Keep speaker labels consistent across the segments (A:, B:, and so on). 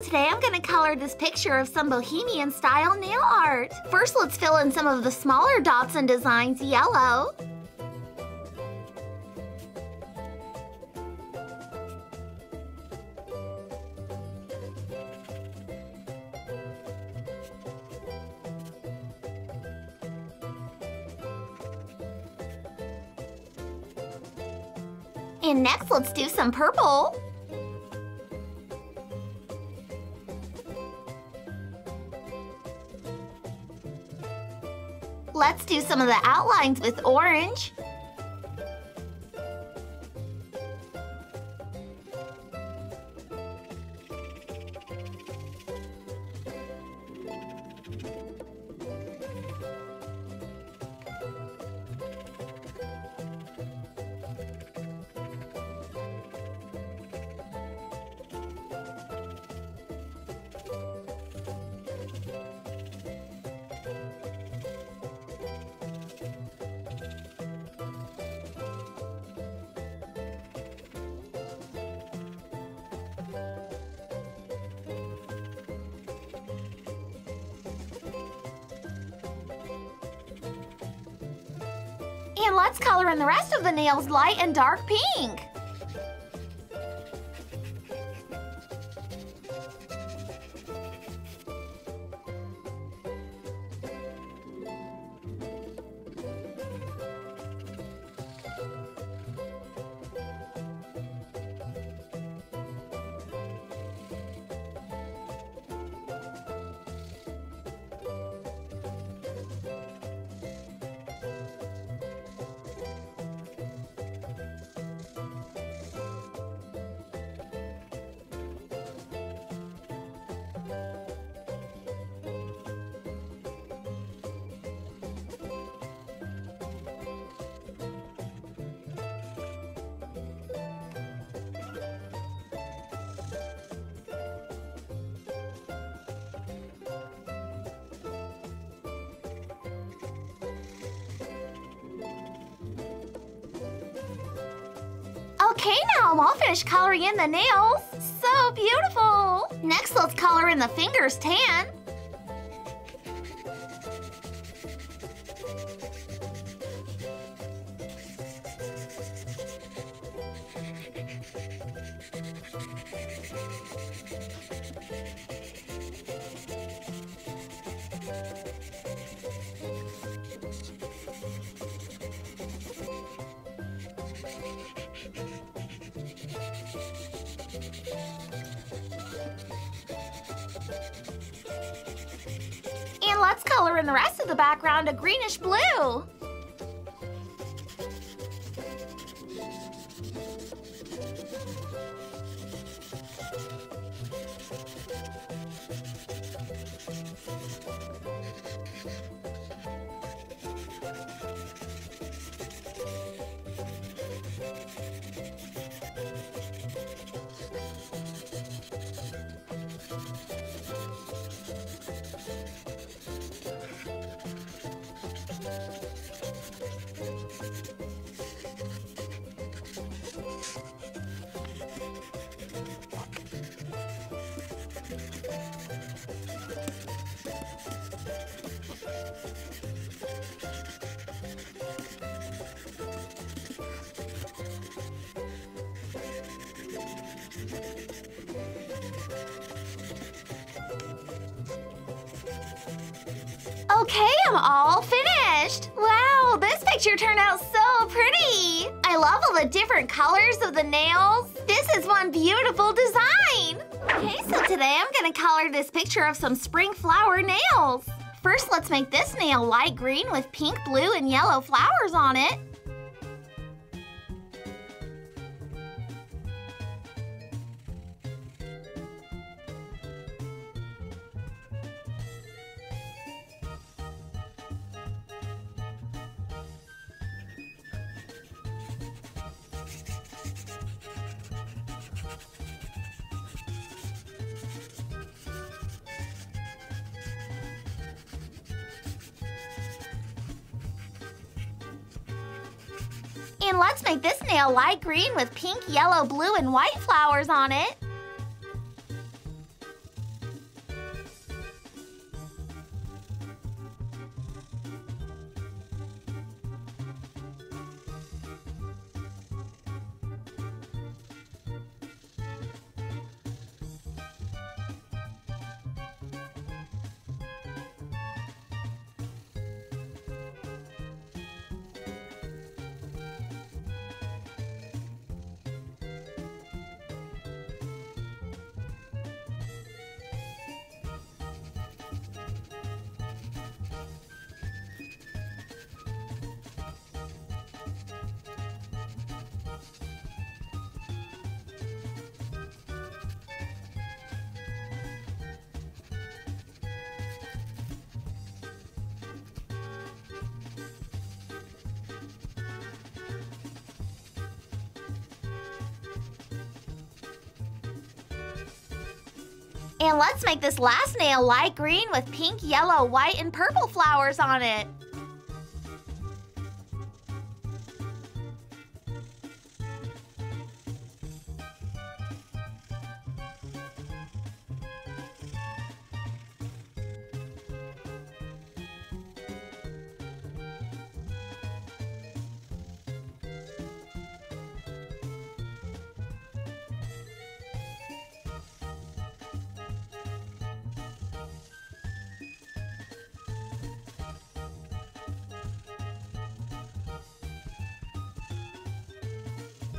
A: Today I'm gonna color this picture of some bohemian style nail art. First let's fill in some of the smaller dots and designs yellow. And next let's do some purple. Let's do some of the outlines with orange. Let's color in the rest of the nails light and dark pink. Okay, now I'm all finished coloring in the nails. So beautiful. Next, let's color in the fingers tan. In the rest of the background a greenish blue. Okay, I'm all finished. Wow, this picture turned out so pretty. I love all the different colors of the nails. This is one beautiful design. Okay, so today I'm gonna color this picture of some spring flower nails. First, let's make this nail light green with pink, blue, and yellow flowers on it. And let's make this nail light green with pink, yellow, blue, and white flowers on it. And let's make this last nail light green with pink, yellow, white, and purple flowers on it.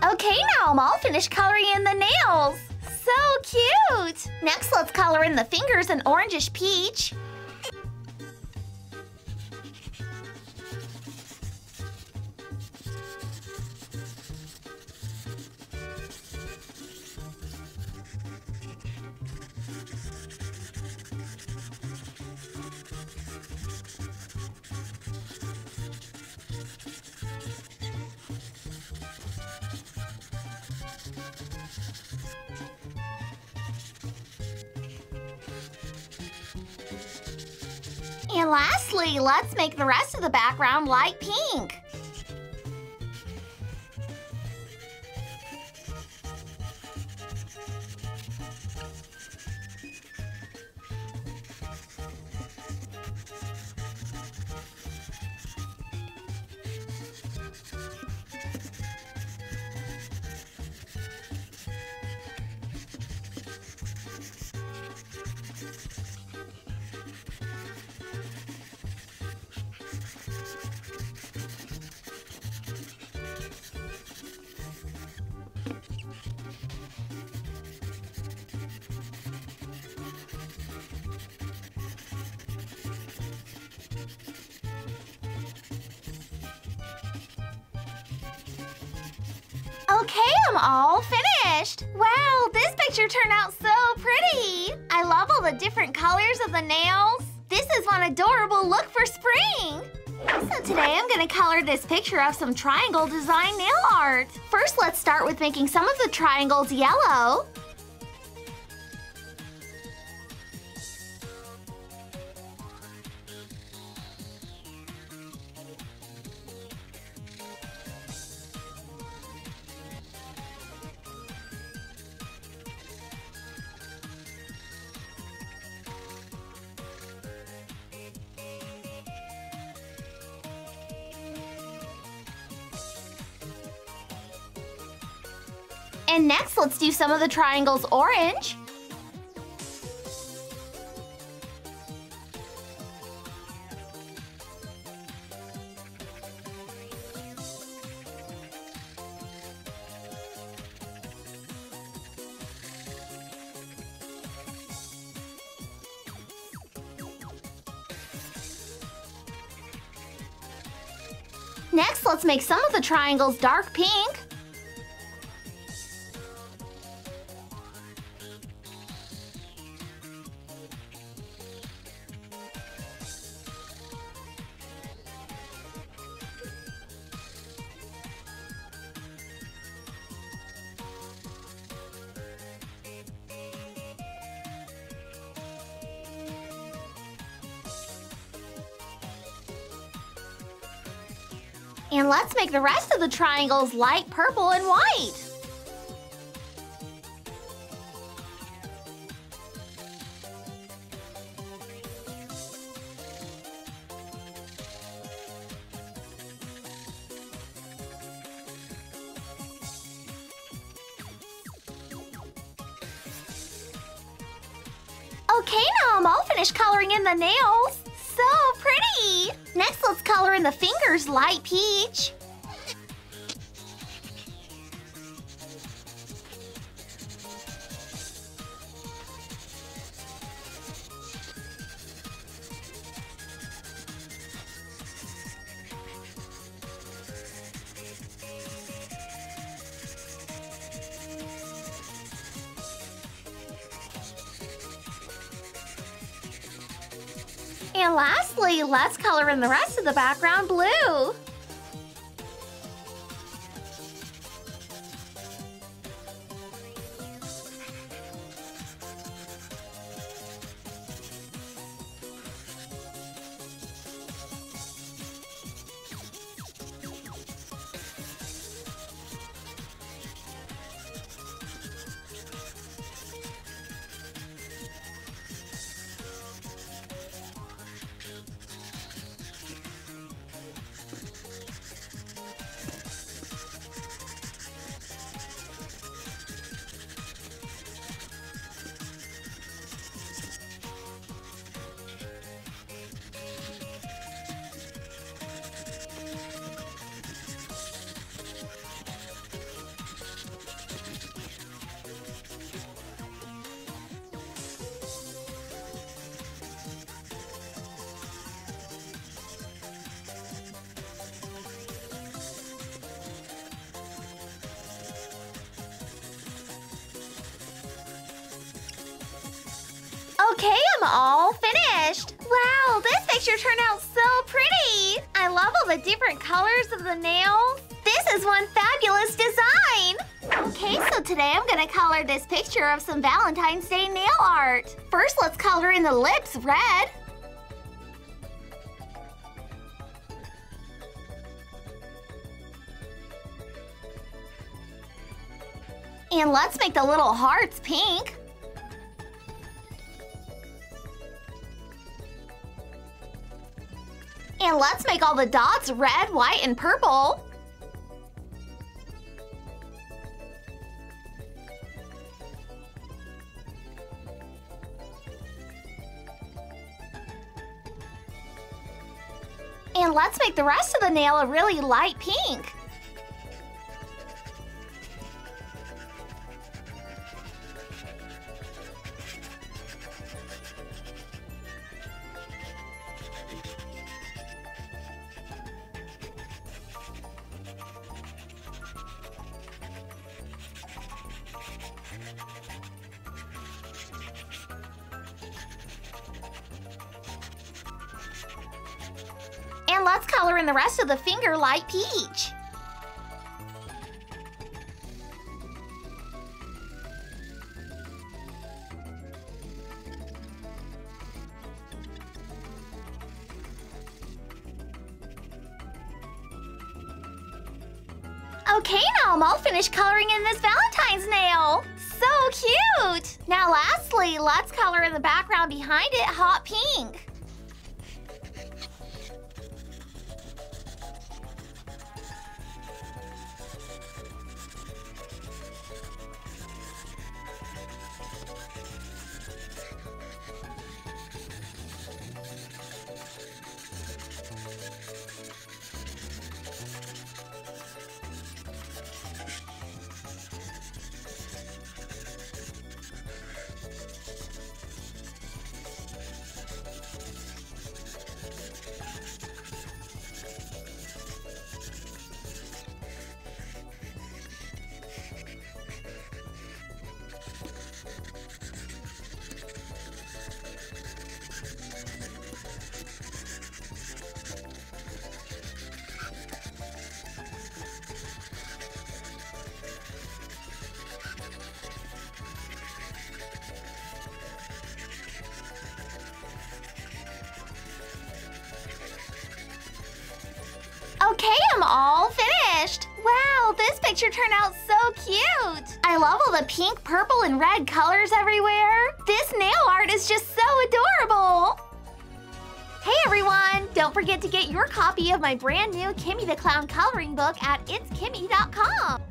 A: Okay, now I'm all finished coloring in the nails. So cute! Next, let's color in the fingers an orangish peach. And lastly, let's make the rest of the background light pink. Okay, I'm all finished. Wow, this picture turned out so pretty. I love all the different colors of the nails. This is one adorable look for spring. So today I'm gonna color this picture of some triangle design nail art. First, let's start with making some of the triangles yellow. And next, let's do some of the triangles orange. Next, let's make some of the triangles dark pink. And let's make the rest of the triangles light purple and white. Okay, now I'm all finished coloring in the nails. Color in the fingers light peach. And lastly, let's color in the rest of the background blue. Okay, I'm all finished. Wow, this picture turned out so pretty. I love all the different colors of the nails. This is one fabulous design. Okay, so today I'm gonna color this picture of some Valentine's Day nail art. First, let's color in the lips red. And let's make the little hearts pink. And let's make all the dots red, white, and purple. And let's make the rest of the nail a really light pink. Let's color in the rest of the finger light peach. Okay, now I'm all finished coloring in this Valentine's nail. So cute! Now lastly, let's color in the background behind it hot pink. All finished. Wow, this picture turned out so cute. I love all the pink, purple, and red colors everywhere. This nail art is just so adorable. Hey everyone! Don't forget to get your copy of my brand new Kimmi the Clown coloring book at itskimmi.com.